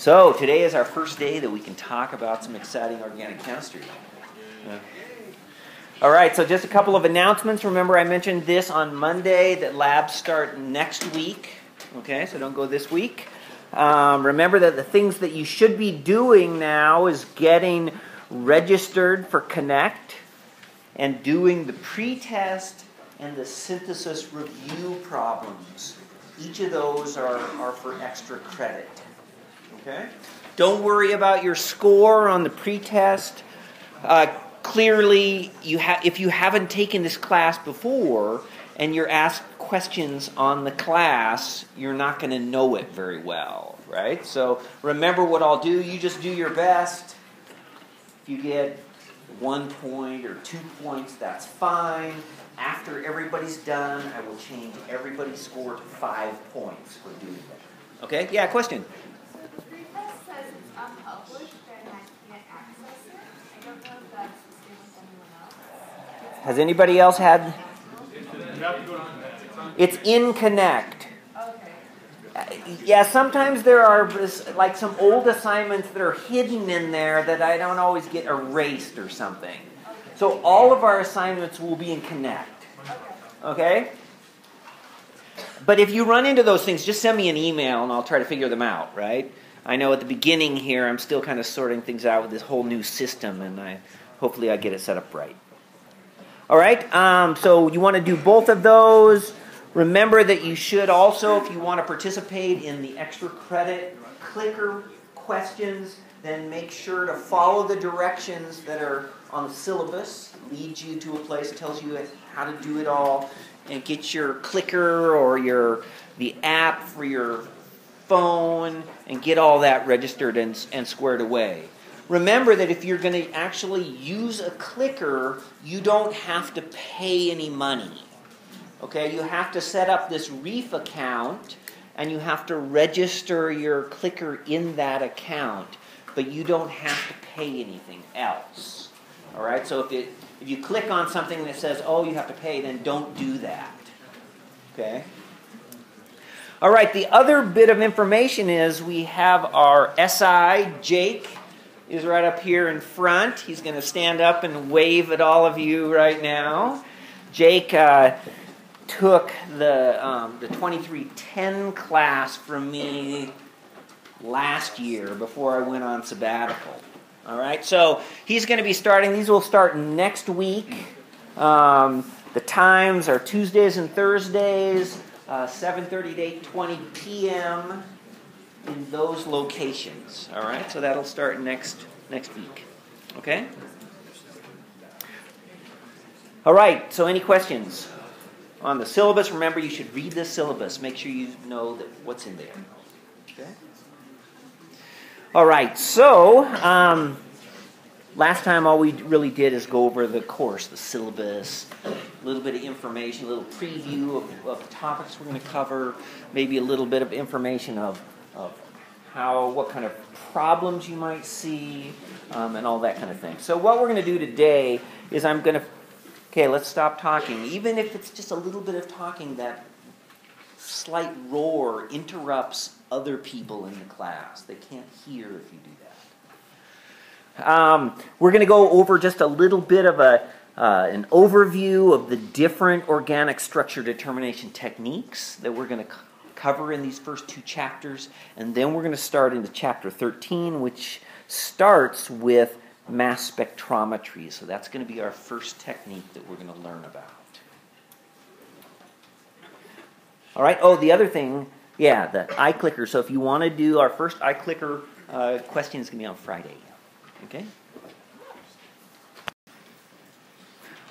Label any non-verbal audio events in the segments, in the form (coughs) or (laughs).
So today is our first day that we can talk about some exciting organic chemistry. All right, so just a couple of announcements. Remember, I mentioned this on Monday that labs start next week. Okay, so don't go this week. Um, remember that the things that you should be doing now is getting registered for Connect and doing the pretest and the synthesis review problems. Each of those are, are for extra credit. Okay? Don't worry about your score on the pretest. Uh, clearly, you ha- if you haven't taken this class before and you're asked questions on the class, you're not going to know it very well, right? So remember what I'll do. You just do your best. If you get one point or two points, that's fine. After everybody's done, I will change everybody's score to five points for doing that. Okay? Yeah, question? Has anybody else had? It's in Connect. Yeah, sometimes there are like some old assignments that are hidden in there that I don't always get erased or something. So all of our assignments will be in Connect. Okay? But if you run into those things, just send me an email and I'll try to figure them out, right? I know at the beginning here I'm still kind of sorting things out with this whole new system and I hopefully I get it set up right. All right, um, so you want to do both of those. Remember that you should also, if you want to participate in the extra credit clicker questions, then make sure to follow the directions that are on the syllabus. Leads you to a place that tells you how to do it all, and get your clicker or your the app for your phone, and get all that registered and, and squared away. Remember that if you're going to actually use a clicker, you don't have to pay any money. Okay, you have to set up this Reef account and you have to register your clicker in that account, but you don't have to pay anything else. All right, so if, it, if you click on something that says, oh, you have to pay, then don't do that. Okay? All right, the other bit of information is we have our SI, Jake is right up here in front. He's going to stand up and wave at all of you right now. Jake uh, took the, um, the 2310 class from me last year before I went on sabbatical. All right, so he's going to be starting, these will start next week. Um, the times are Tuesdays and Thursdays, uh, 7.30 to 8.20 p.m in those locations. All right, so that'll start next next week. Okay. All right. So any questions on the syllabus? Remember, you should read the syllabus. Make sure you know that what's in there. Okay. All right. So. Um, Last time, all we really did is go over the course, the syllabus, a little bit of information, a little preview of, of the topics we're going to cover, maybe a little bit of information of of how, what kind of problems you might see, um, and all that kind of thing. So, what we're going to do today is I'm going to, okay, let's stop talking. Even if it's just a little bit of talking, that slight roar interrupts other people in the class. They can't hear if you do that. Um, we're going to go over just a little bit of a, uh, an overview of the different organic structure determination techniques that we're going to cover in these first two chapters. And then we're going to start into chapter 13, which starts with mass spectrometry. So that's going to be our first technique that we're going to learn about. All right. Oh, the other thing, yeah, the iClicker. So if you want to do our first iClicker uh, question, is going to be on Friday. Okay.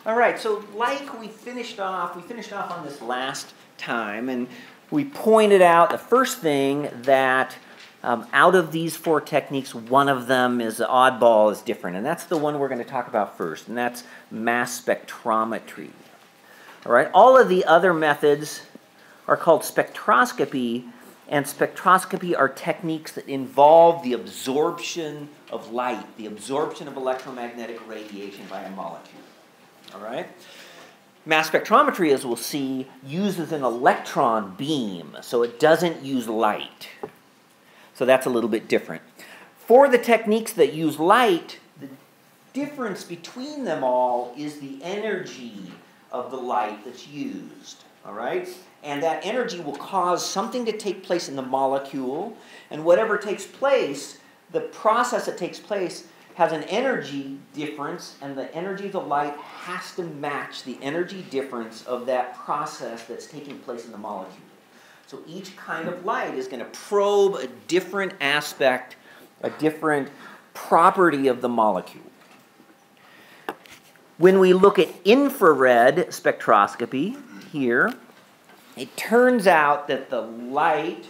All right. So like we finished off, we finished off on this last time, and we pointed out the first thing that um, out of these four techniques, one of them is the oddball is different, and that's the one we're going to talk about first, and that's mass spectrometry. All right, all of the other methods are called spectroscopy, and spectroscopy are techniques that involve the absorption of light, the absorption of electromagnetic radiation by a molecule. All right? Mass spectrometry, as we'll see, uses an electron beam, so it doesn't use light. So that's a little bit different. For the techniques that use light, the difference between them all is the energy of the light that's used. All right? And that energy will cause something to take place in the molecule, and whatever takes place, the process that takes place has an energy difference, and the energy of the light has to match the energy difference of that process that's taking place in the molecule. So each kind of light is going to probe a different aspect, a different property of the molecule. When we look at infrared spectroscopy here, it turns out that the light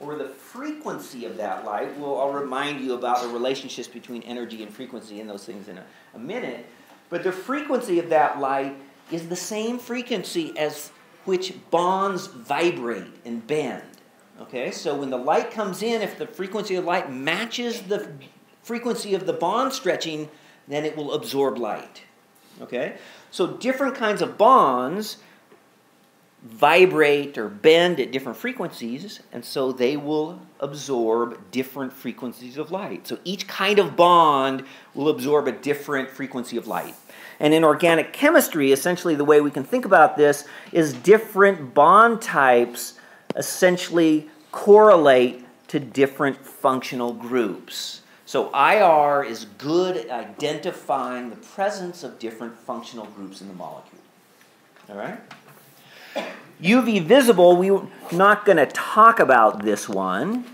or the frequency of that light, well, I'll remind you about the relationships between energy and frequency and those things in a, a minute. But the frequency of that light is the same frequency as which bonds vibrate and bend. Okay, so when the light comes in, if the frequency of light matches the frequency of the bond stretching, then it will absorb light. Okay, so different kinds of bonds vibrate or bend at different frequencies, and so they will absorb different frequencies of light. So each kind of bond will absorb a different frequency of light. And in organic chemistry, essentially the way we can think about this is different bond types essentially correlate to different functional groups. So IR is good at identifying the presence of different functional groups in the molecule. All right? UV visible, we're not going to talk about this one,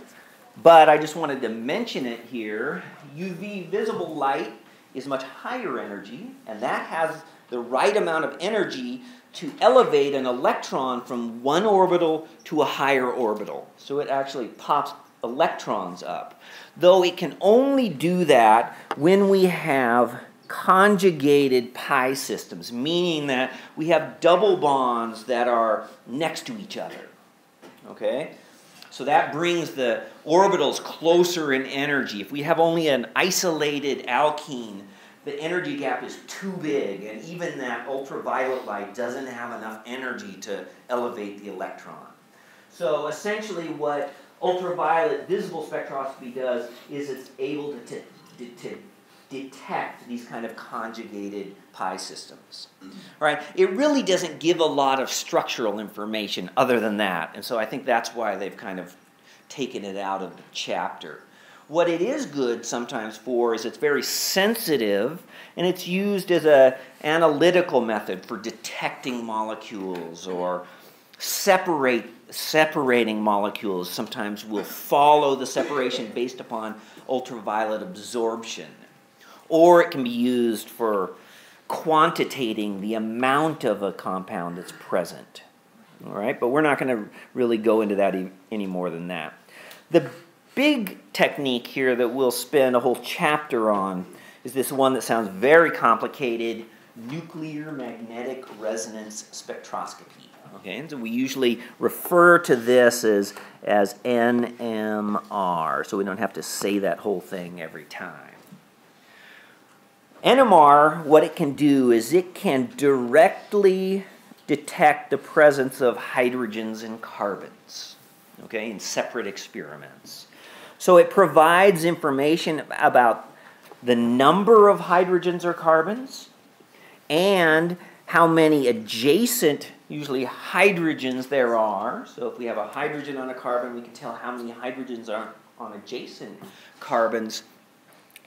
but I just wanted to mention it here. UV visible light is much higher energy, and that has the right amount of energy to elevate an electron from one orbital to a higher orbital. So it actually pops electrons up. Though it can only do that when we have conjugated pi systems, meaning that we have double bonds that are next to each other. Okay? So that brings the orbitals closer in energy. If we have only an isolated alkene, the energy gap is too big, and even that ultraviolet light doesn't have enough energy to elevate the electron. So essentially, what ultraviolet visible spectroscopy does is it's able to, to, detect these kind of conjugated pi systems. Mm-hmm. Right? It really doesn't give a lot of structural information other than that. And so I think that's why they've kind of taken it out of the chapter. What it is good sometimes for is it's very sensitive and it's used as an analytical method for detecting molecules or separate separating molecules sometimes will follow the separation based upon ultraviolet absorption or it can be used for quantitating the amount of a compound that's present. All right, but we're not going to really go into that e any more than that. The big technique here that we'll spend a whole chapter on is this one that sounds very complicated nuclear magnetic resonance spectroscopy. Okay, and so we usually refer to this as, as NMR, so we don't have to say that whole thing every time. NMR, what it can do is it can directly detect the presence of hydrogens and carbons, okay, in separate experiments. So it provides information about the number of hydrogens or carbons and how many adjacent, usually hydrogens, there are. So if we have a hydrogen on a carbon, we can tell how many hydrogens are on adjacent carbons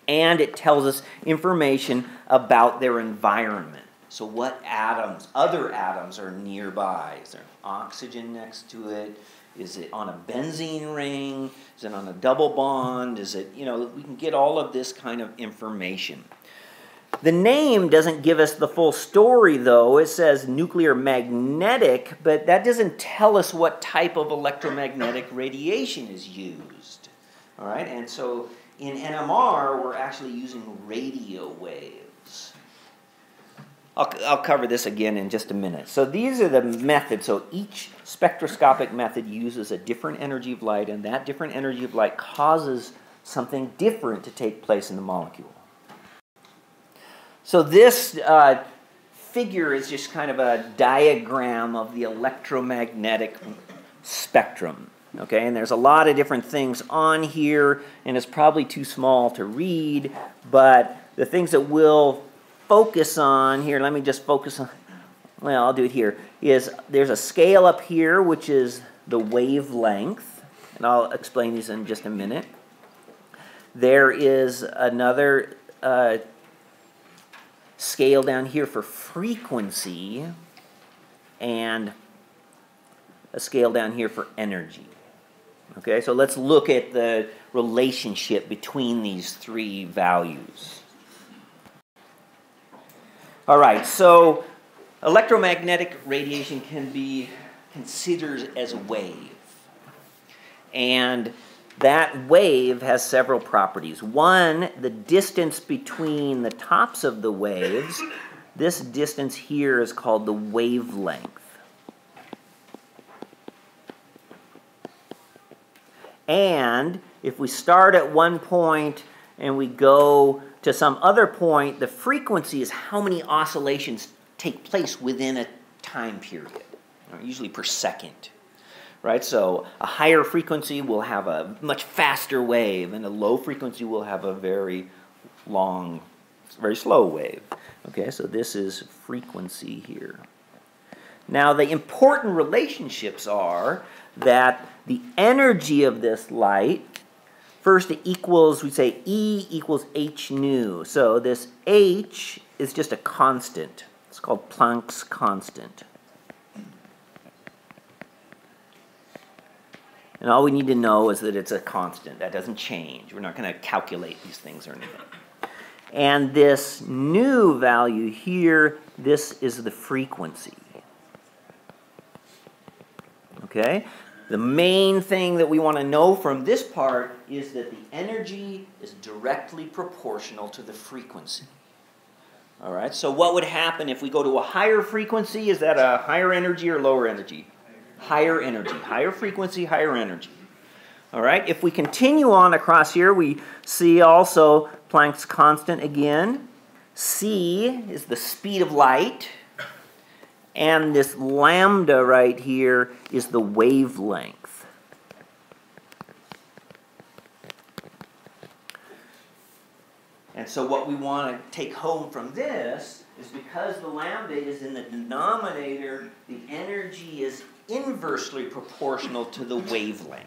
and it tells us information about their environment. So, what atoms, other atoms, are nearby? Is there oxygen next to it? Is it on a benzene ring? Is it on a double bond? Is it, you know, we can get all of this kind of information. The name doesn't give us the full story, though. It says nuclear magnetic, but that doesn't tell us what type of electromagnetic radiation is used. All right, and so in NMR, we're actually using radio waves. I'll, I'll cover this again in just a minute. So these are the methods. So each spectroscopic method uses a different energy of light, and that different energy of light causes something different to take place in the molecule. So this uh, figure is just kind of a diagram of the electromagnetic spectrum. Okay, and there's a lot of different things on here, and it's probably too small to read, but the things that we'll focus on here, let me just focus on, well, I'll do it here, is there's a scale up here, which is the wavelength, and I'll explain these in just a minute. There is another uh, scale down here for frequency, and a scale down here for energy. Okay, so let's look at the relationship between these three values. All right, so electromagnetic radiation can be considered as a wave. And that wave has several properties. One, the distance between the tops of the waves. This distance here is called the wavelength. And if we start at one point and we go to some other point, the frequency is how many oscillations take place within a time period, usually per second. Right? So a higher frequency will have a much faster wave, and a low frequency will have a very long, very slow wave. Okay, so this is frequency here. Now, the important relationships are that the energy of this light, first it equals, we say E equals h nu. So this h is just a constant. It's called Planck's constant. And all we need to know is that it's a constant. That doesn't change. We're not going to calculate these things or anything. And this nu value here, this is the frequency. Okay? The main thing that we want to know from this part is that the energy is directly proportional to the frequency. All right, so what would happen if we go to a higher frequency? Is that a higher energy or lower energy? Higher energy. Higher frequency, higher energy. All right, if we continue on across here, we see also Planck's constant again. C is the speed of light. And this lambda right here is the wavelength. And so what we want to take home from this is because the lambda is in the denominator, the energy is inversely proportional to the wavelength.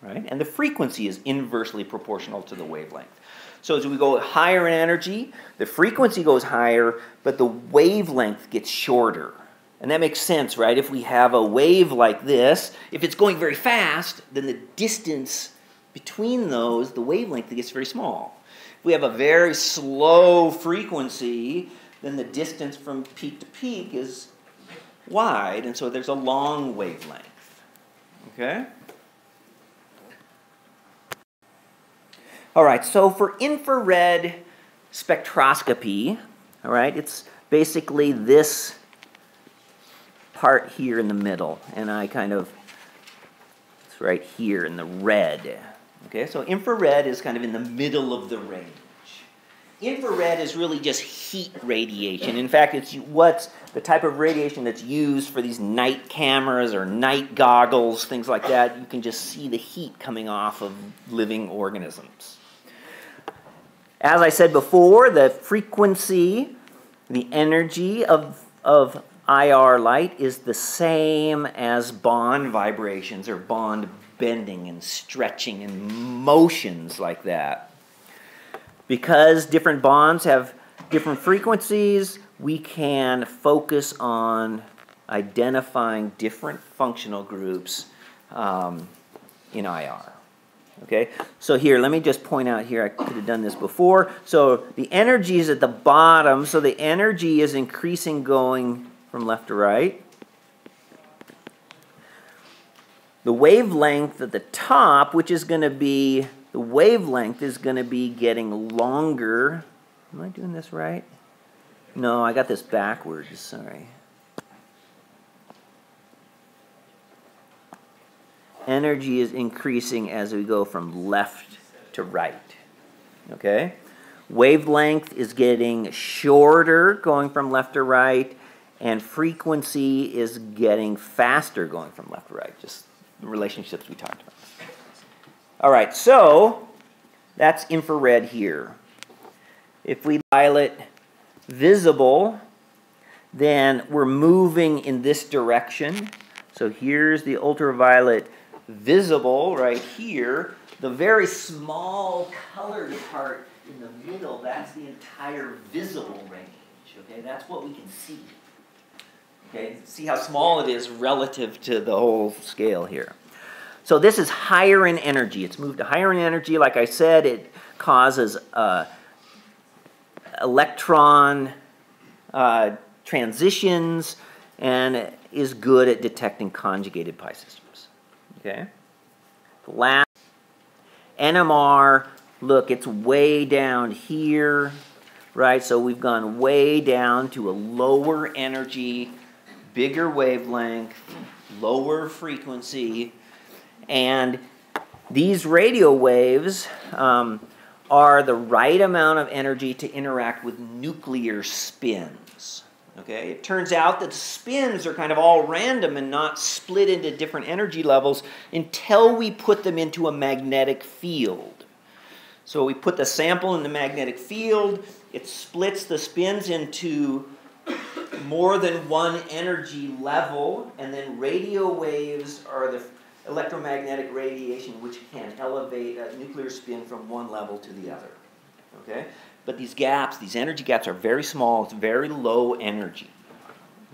Right? And the frequency is inversely proportional to the wavelength. So as we go higher in energy, the frequency goes higher, but the wavelength gets shorter. And that makes sense, right? If we have a wave like this, if it's going very fast, then the distance between those, the wavelength gets very small. If we have a very slow frequency, then the distance from peak to peak is wide, and so there's a long wavelength. Okay? All right, so for infrared spectroscopy, all right, it's basically this part here in the middle, and I kind of, it's right here in the red. Okay, so infrared is kind of in the middle of the range. Infrared is really just heat radiation. In fact, it's what's the type of radiation that's used for these night cameras or night goggles, things like that. You can just see the heat coming off of living organisms. As I said before, the frequency, the energy of, of IR light is the same as bond vibrations or bond bending and stretching and motions like that. Because different bonds have different frequencies, we can focus on identifying different functional groups um, in IR. Okay, so here, let me just point out here, I could have done this before. So the energy is at the bottom, so the energy is increasing going from left to right. The wavelength at the top, which is going to be, the wavelength is going to be getting longer. Am I doing this right? No, I got this backwards, sorry. Energy is increasing as we go from left to right. Okay? Wavelength is getting shorter going from left to right and frequency is getting faster going from left to right. Just the relationships we talked about. All right, so that's infrared here. If we dial it visible, then we're moving in this direction. So here's the ultraviolet visible right here. The very small colored part in the middle, that's the entire visible range. Okay, that's what we can see. Okay, see how small it is relative to the whole scale here. So this is higher in energy. It's moved to higher in energy. Like I said, it causes uh, electron uh, transitions and is good at detecting conjugated pi systems. Okay. The Last NMR, look, it's way down here, right? So we've gone way down to a lower energy, bigger wavelength, lower frequency, and these radio waves um, are the right amount of energy to interact with nuclear spins. Okay, it turns out that spins are kind of all random and not split into different energy levels until we put them into a magnetic field. So we put the sample in the magnetic field, it splits the spins into more than one energy level, and then radio waves are the electromagnetic radiation which can elevate a nuclear spin from one level to the other. Okay? But these gaps, these energy gaps are very small, it's very low energy.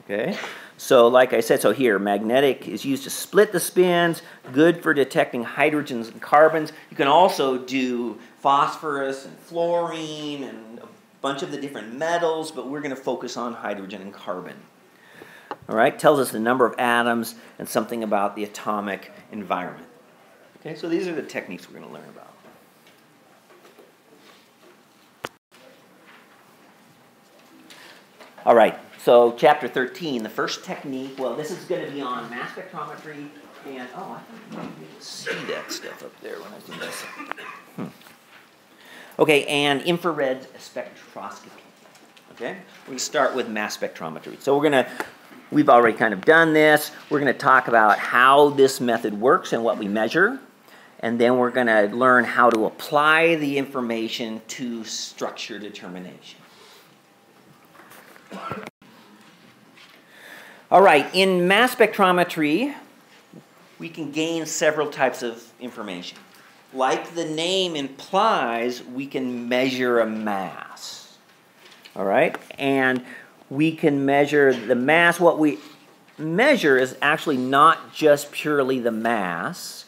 Okay? So like I said, so here, magnetic is used to split the spins, good for detecting hydrogens and carbons. You can also do phosphorus and fluorine and bunch of the different metals, but we're going to focus on hydrogen and carbon. All right, tells us the number of atoms and something about the atomic environment. Okay, so these are the techniques we're going to learn about. All right, so chapter 13, the first technique, well, this is going to be on mass spectrometry and, oh, I thought you to see that stuff up there when I do this. Hmm. Okay, and infrared spectroscopy. Okay, we're going to start with mass spectrometry. So we're going to We've already kind of done this. We're going to talk about how this method works and what we measure. And then we're going to learn how to apply the information to structure determination. All right, in mass spectrometry, we can gain several types of information. Like the name implies, we can measure a mass. All right, and we can measure the mass. What we measure is actually not just purely the mass,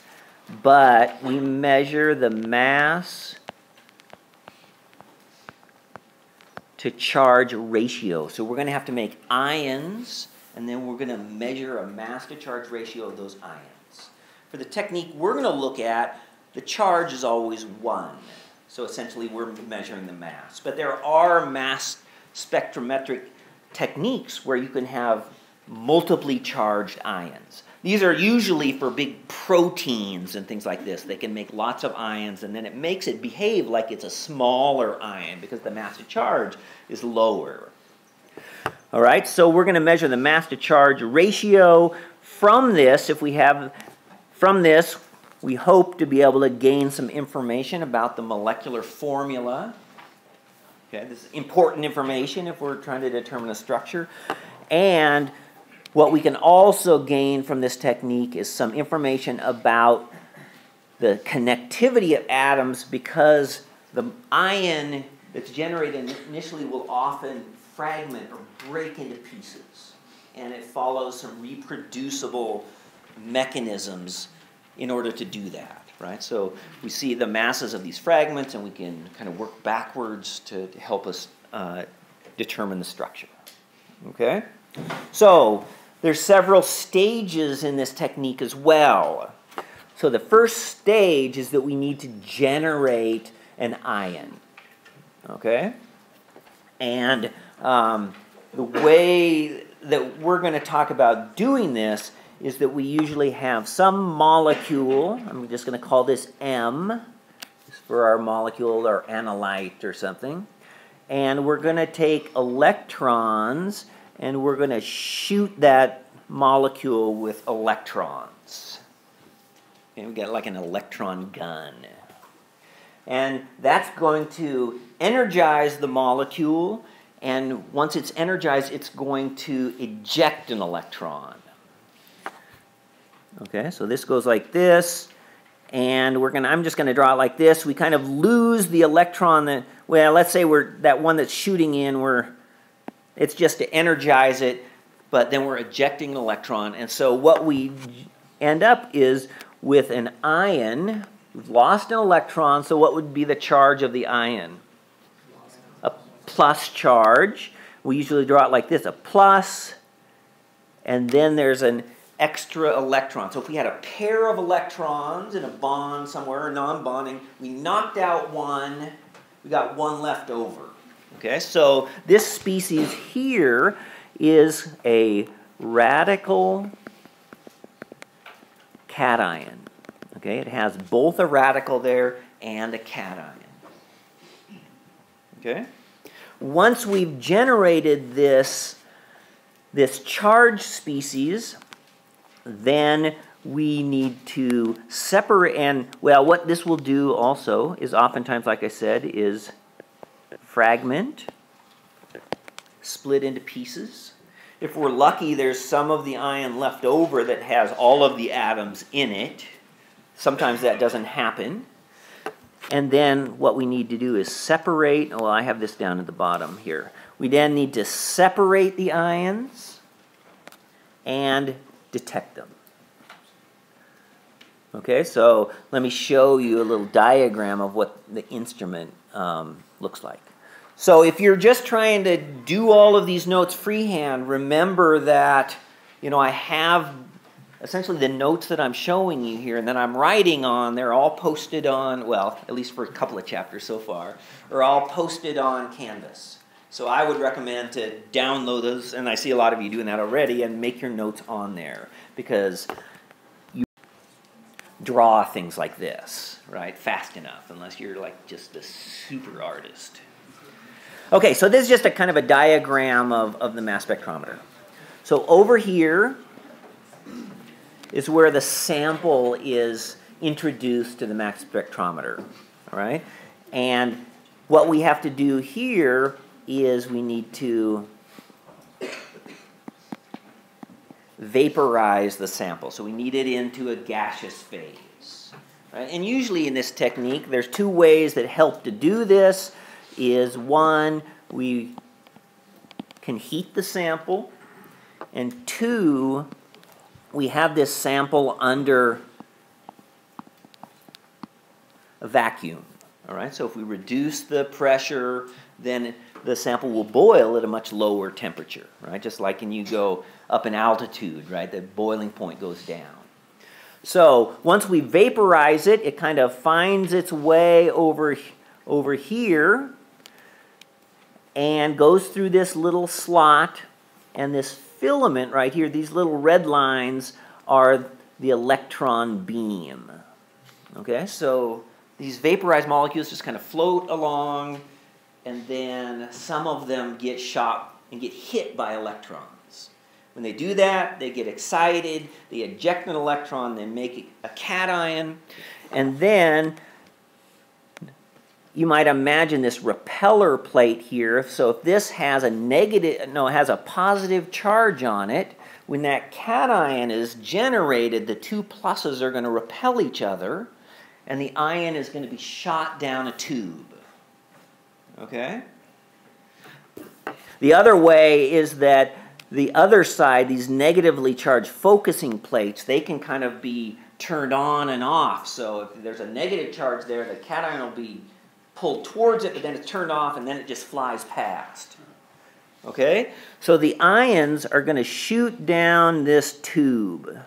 but we measure the mass to charge ratio. So we're going to have to make ions, and then we're going to measure a mass to charge ratio of those ions. For the technique we're going to look at, the charge is always 1. So essentially we're measuring the mass. But there are mass spectrometric techniques where you can have multiply charged ions. These are usually for big proteins and things like this. They can make lots of ions, and then it makes it behave like it's a smaller ion because the mass to charge is lower. All right, so we're going to measure the mass to charge ratio. From this, if we have, from this, we hope to be able to gain some information about the molecular formula Okay, this is important information if we're trying to determine a structure. And what we can also gain from this technique is some information about the connectivity of atoms because the ion that's generated initially will often fragment or break into pieces. And it follows some reproducible mechanisms in order to do that right? So we see the masses of these fragments and we can kind of work backwards to, help us uh, determine the structure. Okay? So there's several stages in this technique as well. So the first stage is that we need to generate an ion. Okay? And um, the way that we're going to talk about doing this is that we usually have some molecule, I'm just going to call this M, for our molecule or analyte or something, and we're going to take electrons and we're going to shoot that molecule with electrons. And we got like an electron gun. And that's going to energize the molecule, and once it's energized, it's going to eject an electron. Okay, so this goes like this, and we're gonna. I'm just gonna draw it like this. We kind of lose the electron that. Well, let's say we're that one that's shooting in. We're. It's just to energize it, but then we're ejecting an electron, and so what we end up is with an ion. We've lost an electron, so what would be the charge of the ion? A plus charge. We usually draw it like this a plus, and then there's an extra electron. So if we had a pair of electrons in a bond somewhere, non bonding, we knocked out one, we got one left over. Okay, so this species here is a radical cation. Okay, it has both a radical there and a cation. Okay? Once we've generated this, this charged species, then we need to separate and well what this will do also is oftentimes like I said is fragment split into pieces. If we're lucky there's some of the ion left over that has all of the atoms in it. Sometimes that doesn't happen. And then what we need to do is separate well I have this down at the bottom here. We then need to separate the ions and detect them. Okay, so let me show you a little diagram of what the instrument um, looks like. So if you're just trying to do all of these notes freehand, remember that, you know, I have essentially the notes that I'm showing you here and that I'm writing on, they're all posted on, well, at least for a couple of chapters so far, are all posted on Canvas. So I would recommend to download those, and I see a lot of you doing that already, and make your notes on there because you draw things like this, right, fast enough, unless you're like just a super artist. Okay, so this is just a kind of a diagram of, of the mass spectrometer. So over here is where the sample is introduced to the mass spectrometer, all right? And what we have to do here is we need to vaporize the sample. So we need it into a gaseous phase. Right? And usually in this technique, there's two ways that help to do this. Is one, we can heat the sample, and two, we have this sample under a vacuum. All right, so if we reduce the pressure, then the sample will boil at a much lower temperature, right? Just like when you go up in altitude, right? The boiling point goes down. So once we vaporize it, it kind of finds its way over, over here and goes through this little slot and this filament right here, these little red lines are the electron beam. Okay, so these vaporized molecules just kind of float along and then some of them get shot and get hit by electrons. When they do that, they get excited, they eject an electron, they make a cation, and then you might imagine this repeller plate here. So if this has a negative, no, has a positive charge on it, when that cation is generated, the two pluses are going to repel each other, and the ion is going to be shot down a tube. Okay? The other way is that the other side, these negatively charged focusing plates, they can kind of be turned on and off. So if there's a negative charge there, the cation will be pulled towards it, but then it's turned off and then it just flies past. Okay? So the ions are going to shoot down this tube.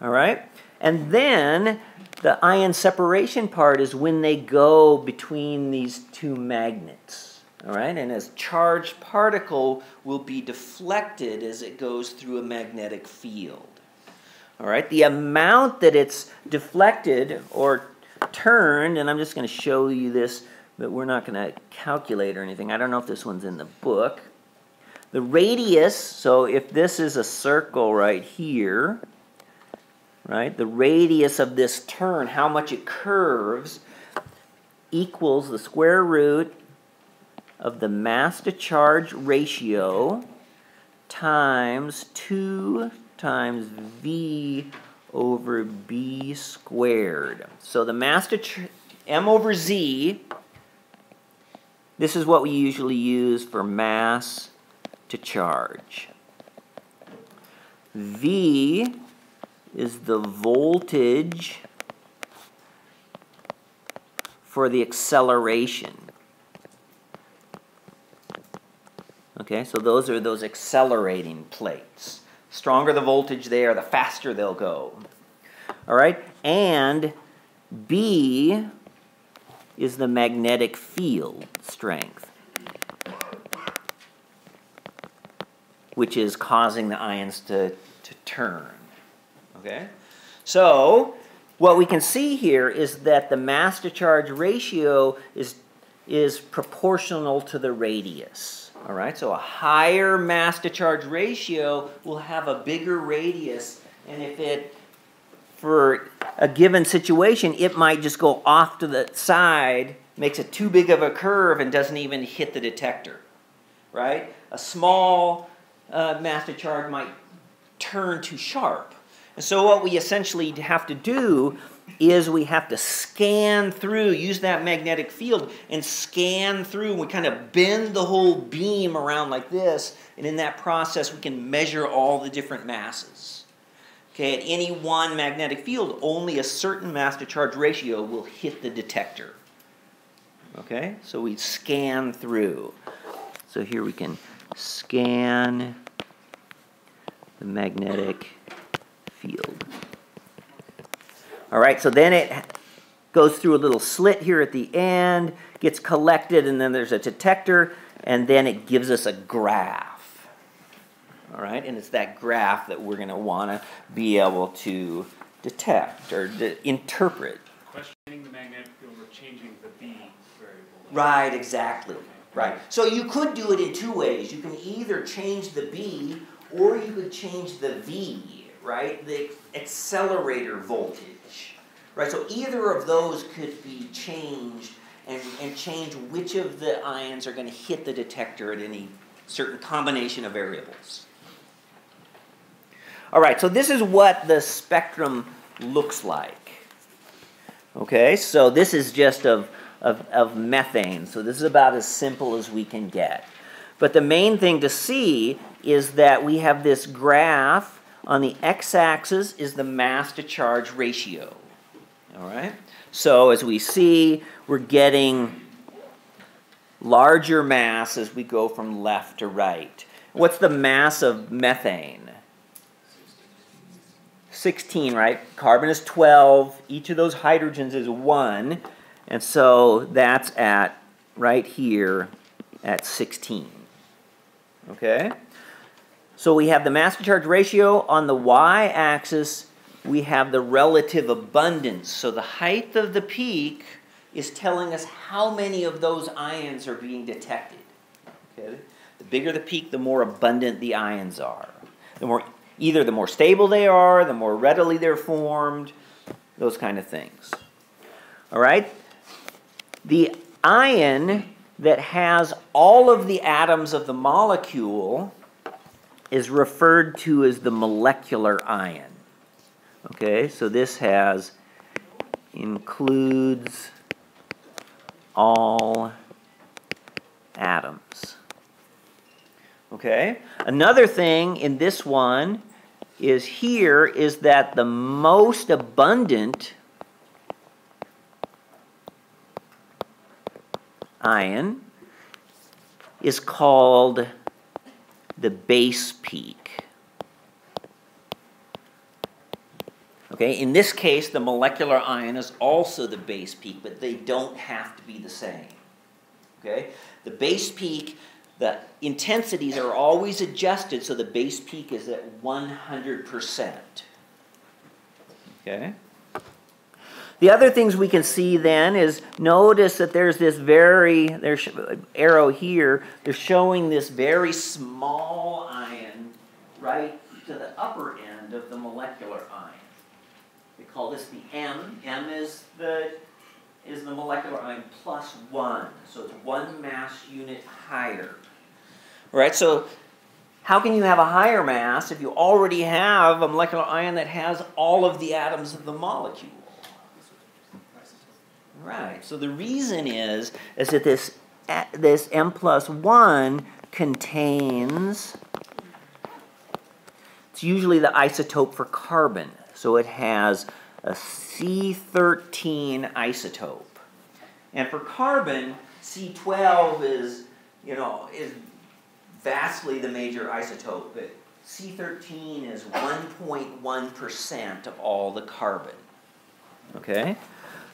All right? And then the ion separation part is when they go between these two magnets. All right, and a charged particle will be deflected as it goes through a magnetic field. All right, the amount that it's deflected or turned, and I'm just going to show you this, but we're not going to calculate or anything. I don't know if this one's in the book. The radius, so if this is a circle right here, right? The radius of this turn, how much it curves, equals the square root of the mass to charge ratio times 2 times v over b squared. So the mass to m over z, this is what we usually use for mass to charge. V is the voltage for the acceleration. Okay, so those are those accelerating plates. Stronger the voltage there, the faster they'll go. All right, and B is the magnetic field strength, which is causing the ions to, to turn. Okay? So, what we can see here is that the mass to charge ratio is, is proportional to the radius. All right, so a higher mass to charge ratio will have a bigger radius, and if it, for a given situation, it might just go off to the side, makes it too big of a curve, and doesn't even hit the detector. Right? A small uh, mass to charge might turn too sharp. And so, what we essentially have to do is we have to scan through, use that magnetic field and scan through. We kind of bend the whole beam around like this, and in that process, we can measure all the different masses. Okay, at any one magnetic field, only a certain mass to charge ratio will hit the detector. Okay, so we scan through. So here we can scan the magnetic field. All right, so then it goes through a little slit here at the end, gets collected, and then there's a detector, and then it gives us a graph. All right, and it's that graph that we're going to want to be able to detect or to interpret. Questioning the magnetic field or changing the B variable. Right, exactly. Right. So you could do it in two ways. You can either change the B or you could change the V, right? The accelerator voltage. Right, so either of those could be changed and, and change which of the ions are going to hit the detector at any certain combination of variables. All right, so this is what the spectrum looks like. Okay, so this is just of, of, of methane, so this is about as simple as we can get. But the main thing to see is that we have this graph on the x-axis is the mass to charge ratio. All right? So as we see, we're getting larger mass as we go from left to right. What's the mass of methane? 16, right? Carbon is 12. Each of those hydrogens is 1. And so that's at right here at 16. Okay? So we have the mass to charge ratio on the y-axis we have the relative abundance. So the height of the peak is telling us how many of those ions are being detected. Okay? The bigger the peak, the more abundant the ions are. The more either the more stable they are, the more readily they're formed, those kind of things. All right? The ion that has all of the atoms of the molecule is referred to as the molecular ion. Okay, so this has includes all atoms. Okay, another thing in this one is here is that the most abundant ion is called the base peak. Okay, in this case, the molecular ion is also the base peak, but they don't have to be the same. Okay, the base peak, the intensities are always adjusted so the base peak is at 100%. Okay. The other things we can see then is notice that there's this very there's arrow here. They're showing this very small ion right to the upper end of the molecular ion. Call this the M. M is the is the molecular ion plus one, so it's one mass unit higher. Right. So how can you have a higher mass if you already have a molecular ion that has all of the atoms of the molecule? Right. So the reason is is that this this M plus one contains it's usually the isotope for carbon. So it has a C13 isotope. And for carbon, C12 is, you know, is vastly the major isotope, but C13 is 1.1% of all the carbon. Okay?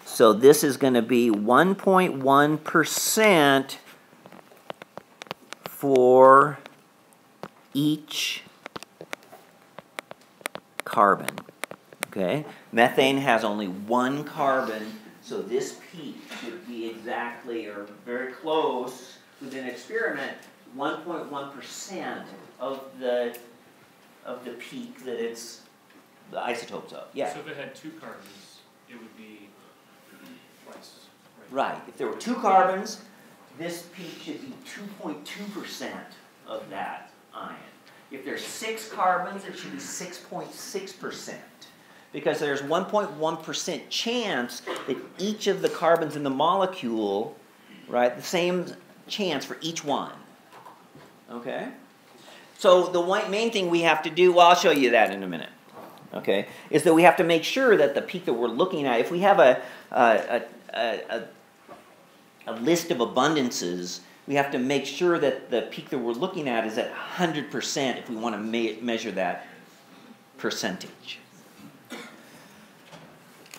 So this is going to be 1.1% for each carbon. Okay? Methane has only one carbon, so this peak should be exactly or very close within an experiment 1.1% of the of the peak that it's the isotopes of. Yeah. So if it had two carbons, it would be twice. Right. right. If there were two carbons, this peak should be 2.2% of that ion. If there's six carbons, it should be 6.6%. Because there's 1.1% chance that each of the carbons in the molecule, right, the same chance for each one. Okay? So the main thing we have to do, well, I'll show you that in a minute. Okay, is that we have to make sure that the peak that we're looking at, if we have a, a, a, a, a list of abundances we have to make sure that the peak that we're looking at is at 100% if we want to me measure that percentage.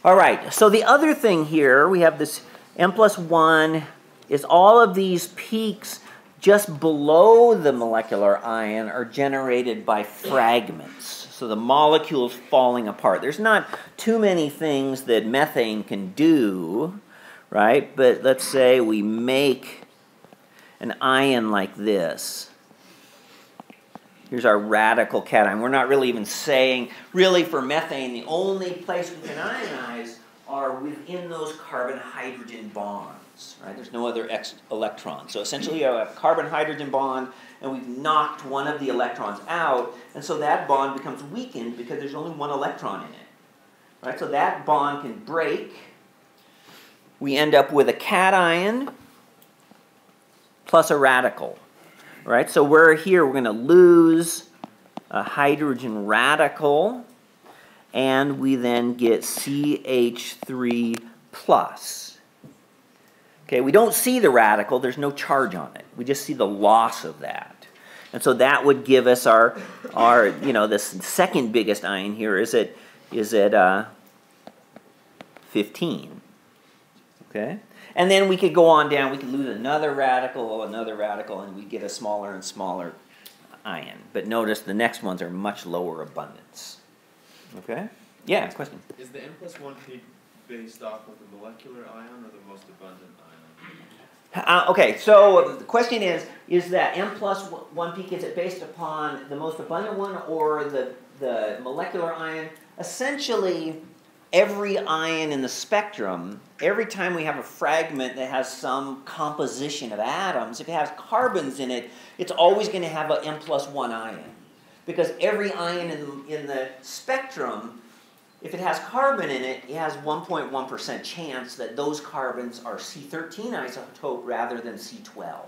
All right, so the other thing here, we have this m plus 1 is all of these peaks just below the molecular ion are generated by fragments. So the molecule's falling apart. There's not too many things that methane can do, right? But let's say we make an ion like this. Here's our radical cation. We're not really even saying, really for methane, the only place we can ionize are within those carbon-hydrogen bonds. Right? There's no other electrons. So essentially, you have a carbon-hydrogen bond, and we've knocked one of the electrons out, and so that bond becomes weakened because there's only one electron in it. Right? So that bond can break. We end up with a cation, plus a radical. Right? So we're here, we're going to lose a hydrogen radical, and we then get CH3 plus. Okay, we don't see the radical, there's no charge on it. We just see the loss of that. And so that would give us our, our you know, this second biggest ion here is at, is at uh, 15. Okay? And then we could go on down, we could lose another radical, another radical, and we get a smaller and smaller ion. But notice the next ones are much lower abundance. Okay? Yeah, question. Is the m plus 1 peak based off of the molecular ion or the most abundant ion? Uh, okay, so the question is, is that m plus 1 peak, is it based upon the most abundant one or the, the molecular ion? Essentially, every ion in the spectrum, every time we have a fragment that has some composition of atoms, if it has carbons in it, it's always going to have an M plus 1 ion. Because every ion in, in the spectrum, if it has carbon in it, it has 1.1% chance that those carbons are C13 isotope rather than C12.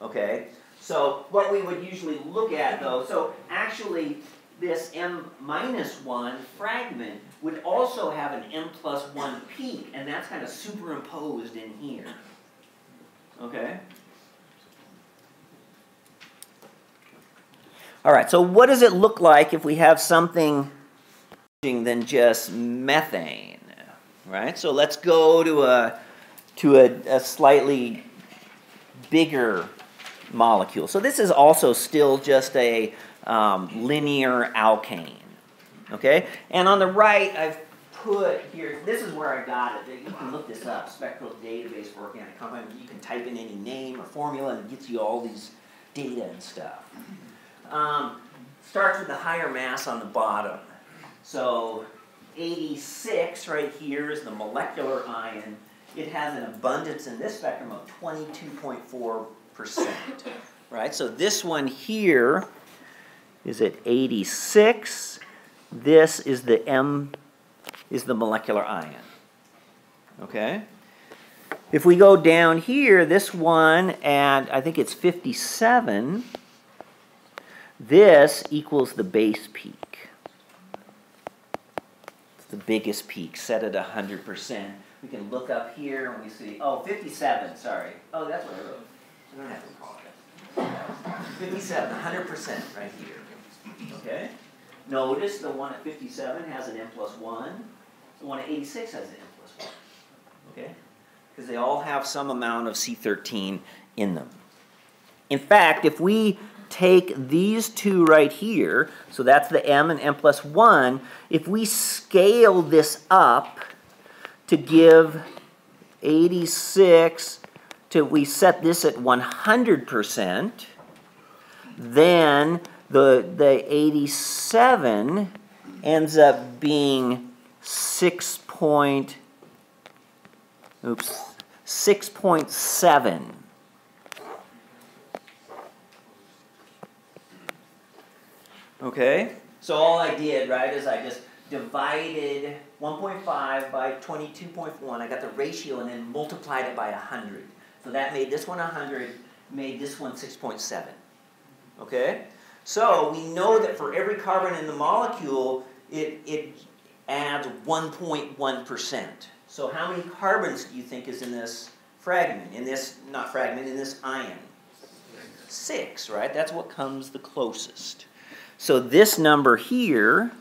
Okay? So what we would usually look at though, so actually this M minus 1 fragment would also have an M plus 1 peak, and that's kind of superimposed in here. Okay? All right, so what does it look like if we have something than just methane? Right? So let's go to a to a, a slightly bigger molecule. So this is also still just a um, linear alkane. Okay? And on the right, I've put here, this is where I got it. You can look this up, spectral database for organic compound. You can type in any name or formula and it gets you all these data and stuff. Um, starts with the higher mass on the bottom. So 86 right here is the molecular ion. It has an abundance in this spectrum of 22.4%. Right? So this one here is at 86. This is the M is the molecular ion. Okay? If we go down here, this one at I think it's 57, this equals the base peak. It's the biggest peak set at 100%. We can look up here and we see, oh, 57, sorry. Oh, that's what I wrote. I don't have to apologize. 57, 100% right here. Okay? Notice the one at 57 has an M plus 1. The one at 86 has an M plus 1. Okay? Because they all have some amount of C13 in them. In fact, if we take these two right here, so that's the m and m plus 1, if we scale this up to give 86 to, we set this at 100%, then the, the 87 ends up being 6 point, oops, 6.7. Okay? So all I did, right, is I just divided 1.5 by 22.1. I got the ratio and then multiplied it by 100. So that made this one 100, made this one 6.7. Okay? So we know that for every carbon in the molecule, it, it adds 1.1%. So how many carbons do you think is in this fragment, in this, not fragment, in this ion? Six, right? That's what comes the closest. So this number here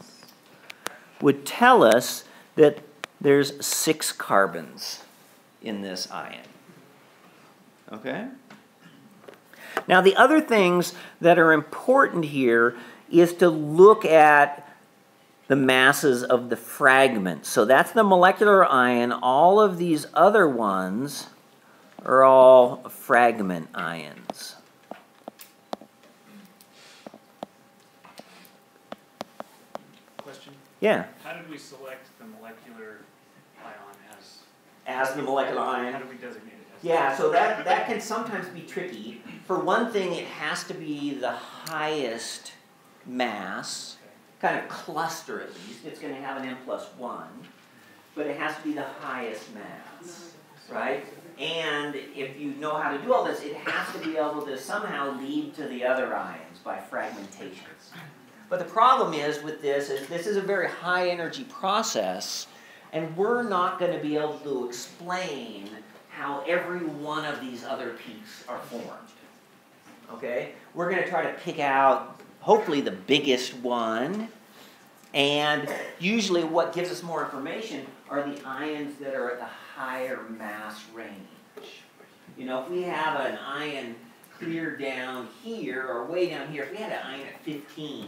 would tell us that there's six carbons in this ion. Okay? Now, the other things that are important here is to look at the masses of the fragments. So that's the molecular ion. All of these other ones are all fragment ions. Question? Yeah. How did we select the molecular ion as, As the molecular ion? how ion. do we designate it as? Yeah, so that, that can sometimes be tricky. For one thing, it has to be the highest mass, kind of cluster at least. It's going to have an M plus 1, but it has to be the highest mass, right? And if you know how to do all this, it has to be able to somehow lead to the other ions by fragmentations. But the problem is with this is this is a very high energy process, and we're not going to be able to explain how every one of these other peaks are formed. Okay? We're going to try to pick out hopefully the biggest one. And usually, what gives us more information are the ions that are at the higher mass range. You know, if we have an ion clear down here or way down here, if we had an ion at 15,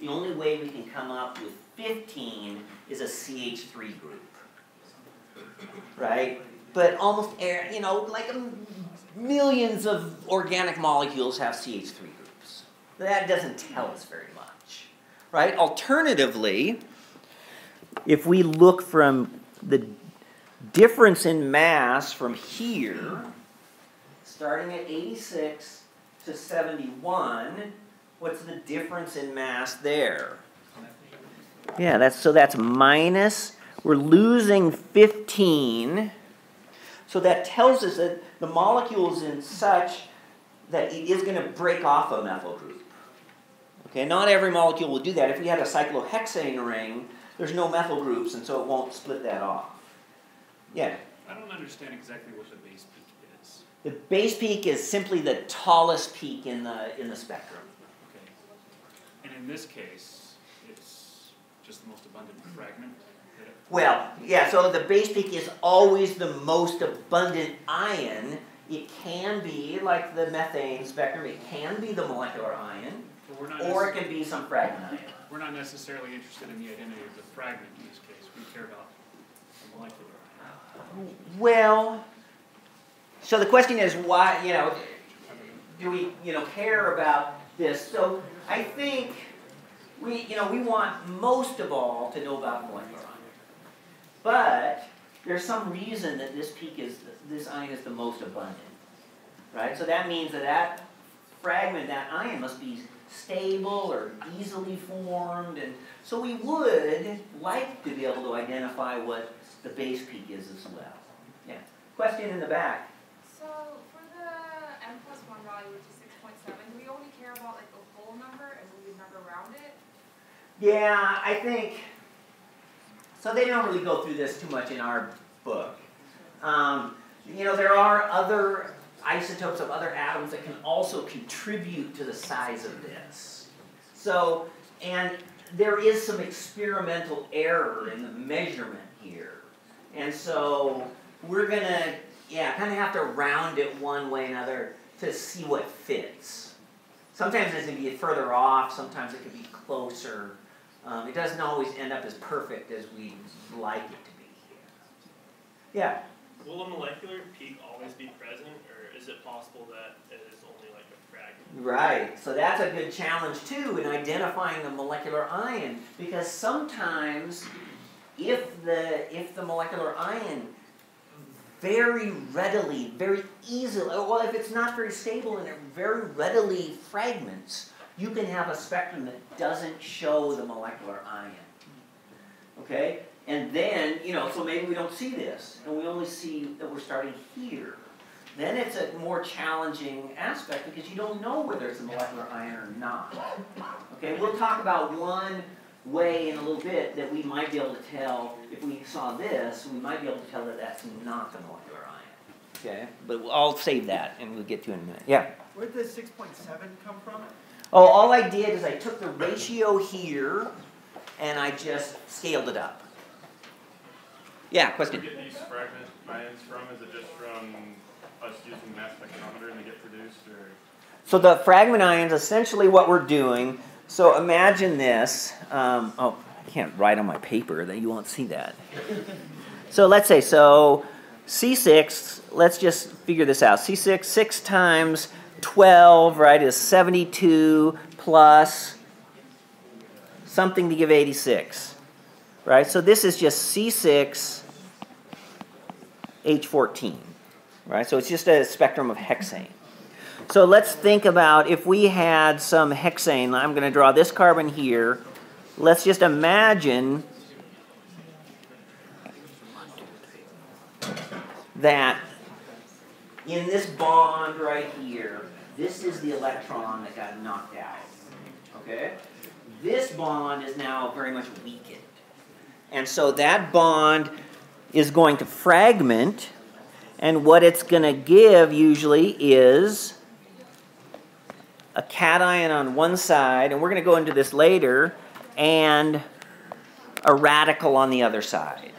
the only way we can come up with 15 is a CH3 group. Right? But almost, air, you know, like um, millions of organic molecules have CH3 groups. That doesn't tell us very much. Right? Alternatively, if we look from the difference in mass from here, starting at 86 to 71, what's the difference in mass there? Yeah, that's so that's minus we're losing 15. So that tells us that the molecule is in such that it is going to break off a methyl group. Okay, not every molecule will do that. If we had a cyclohexane ring, there's no methyl groups, and so it won't split that off. Yeah. I don't understand exactly what the base peak is. The base peak is simply the tallest peak in the in the spectrum. Okay. And in this case, it's just the most abundant fragment. Well, yeah, so the base peak is always the most abundant ion. It can be like the methane spectrum, it can be the molecular ion, But we're not, or it can be some fragment ion. we're not necessarily interested in the identity of the fragment in this case. We care about the molecular ion. Well, so the question is why, you know, do we, you know, care about this? So I think we, you know, we want most of all to know about molecular. But there's some reason that this peak is, this ion is the most abundant, right? So that means that that fragment, that ion must be stable or easily formed, and so we would like to be able to identify what the base peak is as well. Yeah. Question in the back. So for the m plus one value, which is six point seven, do we only care about like the whole number and we would never round it? Yeah, I think. So they don't really go through this too much in our book. Um, you know, there are other isotopes of other atoms that can also contribute to the size of this. So, and there is some experimental error in the measurement here. And so we're gonna, yeah, kind of have to round it one way or another to see what fits. Sometimes it's gonna be further off, sometimes it could be closer. Um, it doesn't always end up as perfect as we like it to be. Yeah. Will a molecular peak always be present, or is it possible that it is only like a fragment? Right. So that's a good challenge too in identifying the molecular ion because sometimes if the if the molecular ion very readily, very easily, well, if it's not very stable and it very readily fragments, you can have a spectrum that doesn't show the molecular ion. Okay? And then, you know, so maybe we don't see this, and we only see that we're starting here. Then it's a more challenging aspect because you don't know whether it's a molecular ion or not. Okay, we'll talk about one way in a little bit that we might be able to tell if we saw this, we might be able to tell that that's not the molecular ion. Okay, but I'll save that and we'll get to it in a minute. Yeah. Where did the six point seven come from? Oh, all I did is I took the ratio here and I just scaled it up. Yeah, question. get these fragment ions from? Is it just from us using mass spectrometer and they get produced, or? So the fragment ions, essentially what we're doing, so imagine this. Um, oh, I can't write on my paper, then you won't see that. (laughs) So let's say, so C6, let's just figure this out. C6, 6 times 12, right, is 72 plus something to give 86, right? So this is just C6 H14, right? So it's just a spectrum of hexane. So let's think about if we had some hexane. I'm going to draw this carbon here. Let's just imagine that in this bond right here, this is the electron that got knocked out. Okay? This bond is now very much weakened. And so that bond is going to fragment, and what it's going to give usually is a cation on one side, and we're going to go into this later, and a radical on the other side.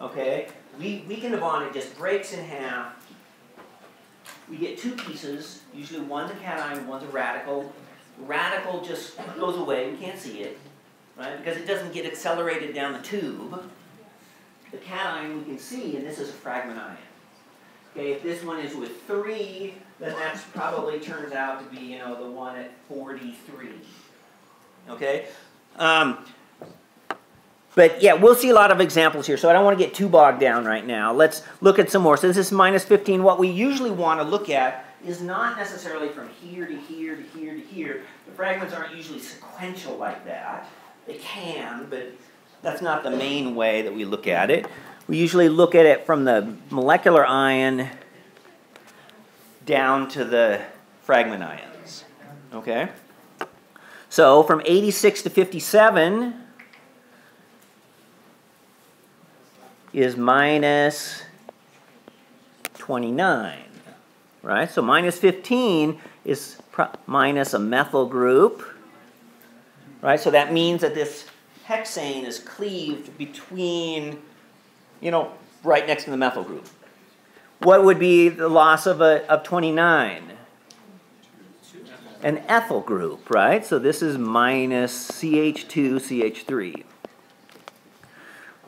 Okay? We, weaken the bond, it just breaks in half. We get two pieces, usually one's a cation, one's a radical. Radical just goes away, we can't see it, right? Because it doesn't get accelerated down the tube. The cation we can see, and this is a fragment ion. Okay, if this one is with three, then that's probably turns out to be, you know, the one at 43. Okay? Um, but yeah, we'll see a lot of examples here, so I don't want to get too bogged down right now. Let's look at some more. So this is minus 15. What we usually want to look at is not necessarily from here to here to here to here. The fragments aren't usually sequential like that. They can, but that's not the main way that we look at it. We usually look at it from the molecular ion down to the fragment ions. Okay? So from 86 to 57 is minus 29. Right? So minus 15 is minus a methyl group. Right? So that means that this hexane is cleaved between, you know, right next to the methyl group. What would be the loss of, a, of 29? An ethyl group, right? So this is minus CH2, CH3.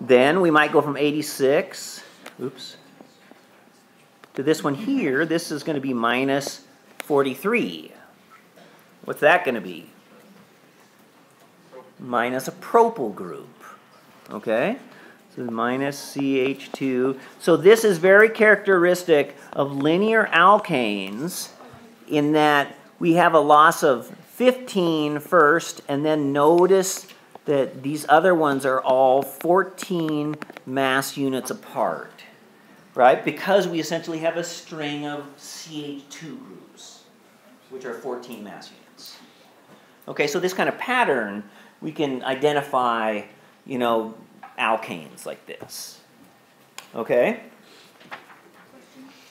Then we might go from 86, oops, to this one here. This is going to be minus 43. What's that going to be? Minus a propyl group. Okay? So minus CH2. So this is very characteristic of linear alkanes in that we have a loss of 15 first, and then notice that these other ones are all 14 mass units apart, right? Because we essentially have a string of CH2 groups, which are 14 mass units. Okay, so this kind of pattern, we can identify, you know, alkanes like this. Okay?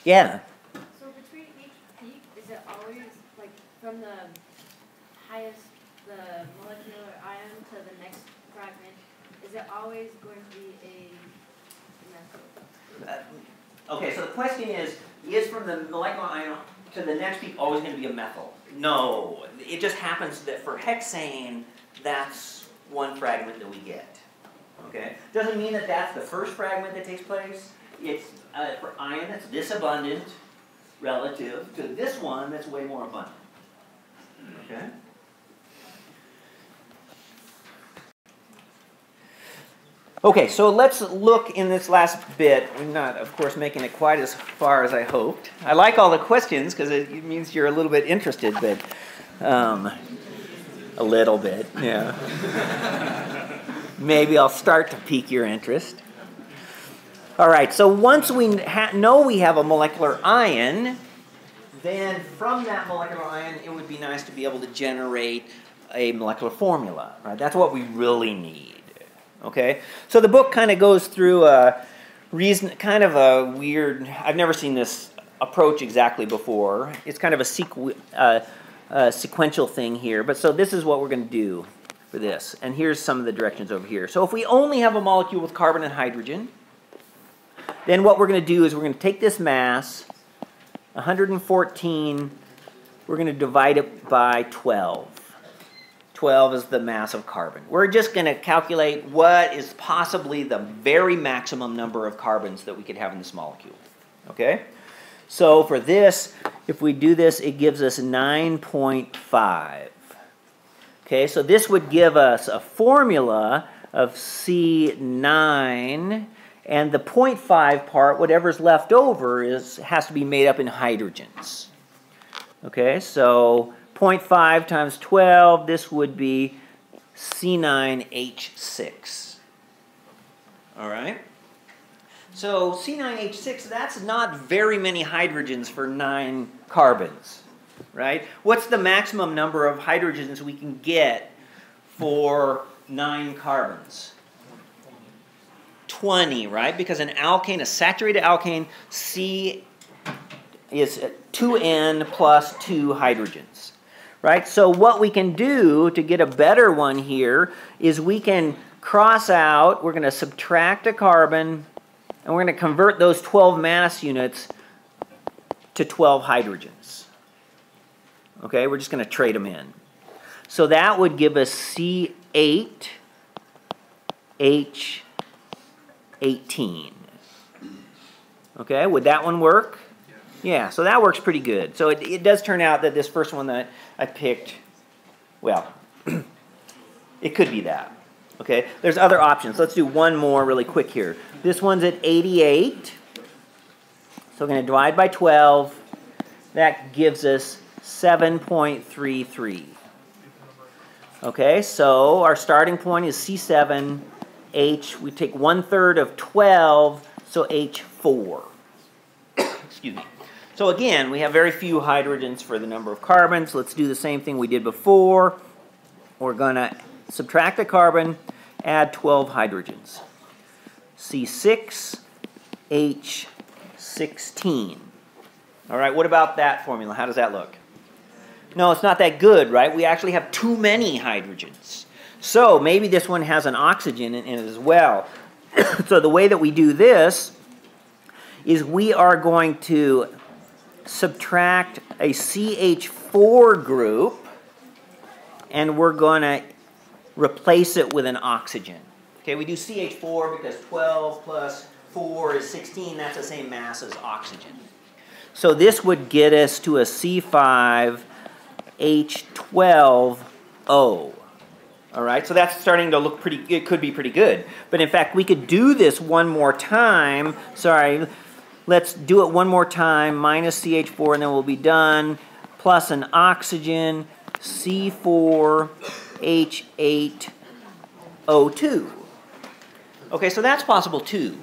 Yeah. So between each peak, is it always like from the highest, the molecular ion to the next fragment? Is it always going to be a methyl? Uh, okay, so the question is, is from the molecular ion to the next peak always going to be a methyl? No. It just happens that for hexane, that's one fragment that we get. Okay? Doesn't mean that that's the first fragment that takes place. It's uh, for iron that's this abundant relative to this one that's way more abundant. Okay? Okay, so let's look in this last bit. We're not, of course, making it quite as far as I hoped. I like all the questions because it means you're a little bit interested, but um, a little bit, yeah. Maybe I'll start to pique your interest. All right, so once we know we have a molecular ion, then from that molecular ion, it would be nice to be able to generate a molecular formula, right? That's what we really need. Okay, so the book kind of goes through a reason, kind of a weird. I've never seen this approach exactly before. It's kind of a, sequ- uh, a sequential thing here, but so this is what we're going to do for this, and here's some of the directions over here. So if we only have a molecule with carbon and hydrogen, then what we're going to do is we're going to take this mass, 114, we're going to divide it by 12. 12 is the mass of carbon. We're just going to calculate what is possibly the very maximum number of carbons that we could have in this molecule. Okay? So for this, if we do this, it gives us 9.5. Okay, so this would give us a formula of C9, and the 0.5 part, whatever's left over, is, has to be made up in hydrogens. Okay, so 0.5 times 12, this would be C9H6. All right? So C9H6, that's not very many hydrogens for nine carbons, right? What's the maximum number of hydrogens we can get for nine carbons? 20, right? Because an alkane, a saturated alkane, C is 2N plus 2 hydrogens right? So what we can do to get a better one here is we can cross out, we're going to subtract a carbon, and we're going to convert those 12 mass units to 12 hydrogens. Okay, we're just going to trade them in. So that would give us C8, H18. Okay, would that one work? Yeah, so that works pretty good. So it, it does turn out that this first one that I picked, well, (clears throat) it could be that. Okay, there's other options. Let's do one more really quick here. This one's at 88. So we're going to divide by 12. That gives us 7.33. Okay, so our starting point is C7, H. We take one third of 12, so H4. (coughs) Excuse me. So again, we have very few hydrogens for the number of carbons. Let's do the same thing we did before. We're going to subtract a carbon, add 12 hydrogens. C6, H16. All right, what about that formula? How does that look? No, it's not that good, right? We actually have too many hydrogens. So maybe this one has an oxygen in it as well. (coughs) so the way that we do this is we are going to subtract a CH4 group and we're going to replace it with an oxygen. Okay, we do CH4 because 12 plus 4 is 16. That's the same mass as oxygen. So this would get us to a C5H12O. All right, so that's starting to look pretty, it could be pretty good. But in fact, we could do this one more time. Sorry, let's do it one more time, minus CH4, and then we'll be done. Plus an oxygen, C4H8O2. Okay, so that's possible too,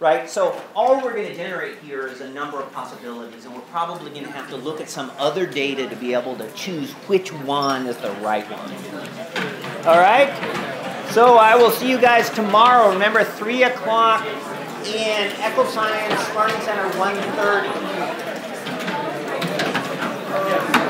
right? So all we're going to generate here is a number of possibilities, and we're probably going to have to look at some other data to be able to choose which one is the right one. All right? So I will see you guys tomorrow. Remember, 3 o'clock in Eccles Science Learning Center 130.